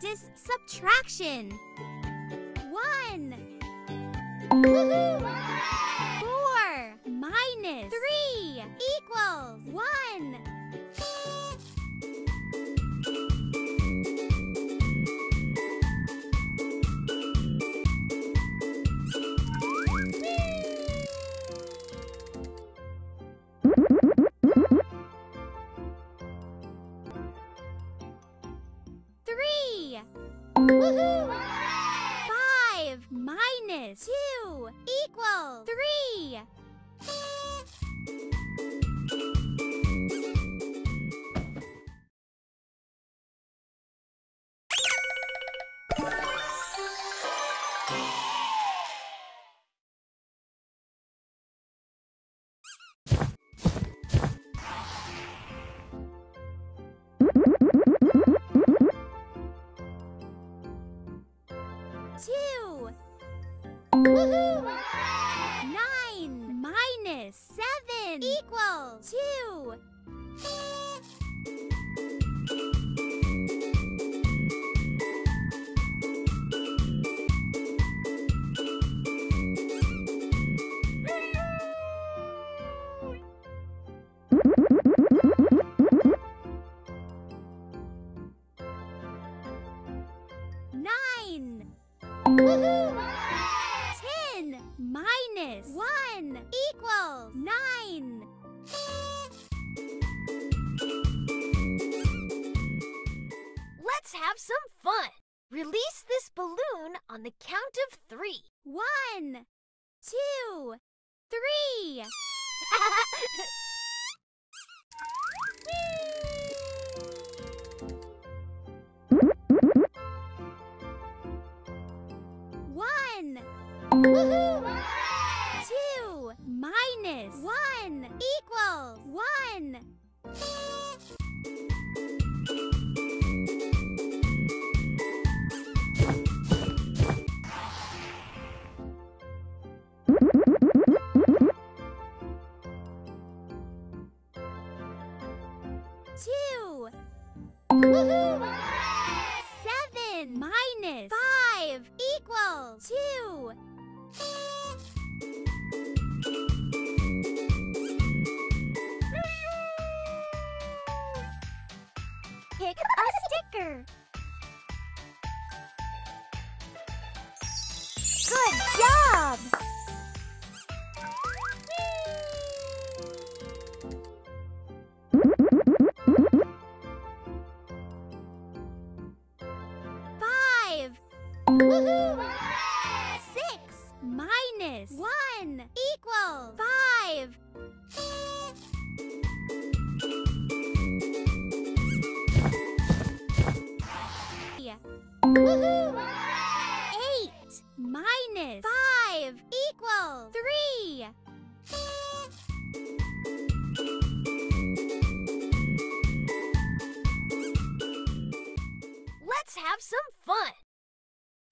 practice subtraction. One. Three. Five minus two equals three. Nine minus seven equals two. Nine. Let's have some fun. Release this balloon on the count of three. One, two, three. One. Two Seven minus five equals two. Pick a sticker. Six minus one equals five. Eight minus five equals three. Let's have some fun.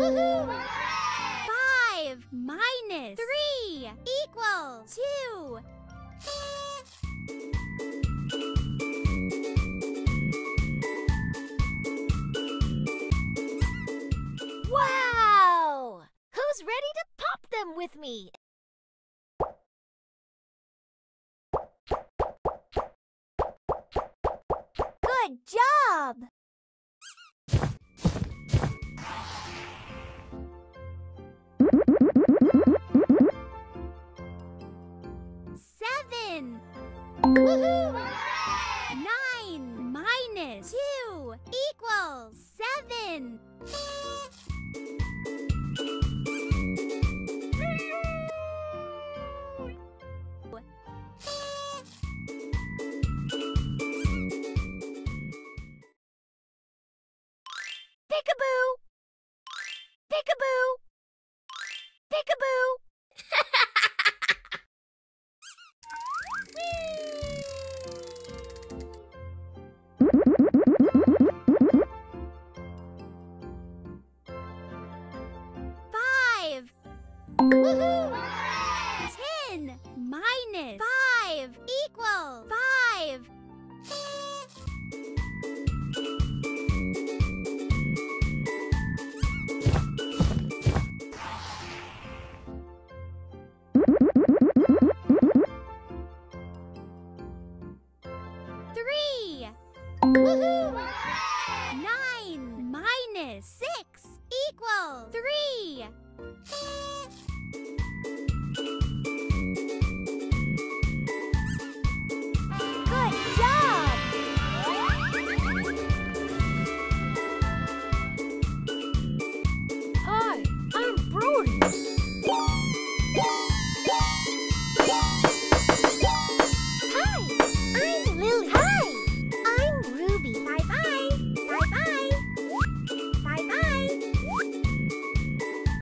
Five minus three equals two. Wow! Who's ready to pop them with me? Good job! Nine minus two equals seven. Peekaboo! Peekaboo! Peekaboo! Ten minus five equals five. Three. Nine minus six equals three. Hey.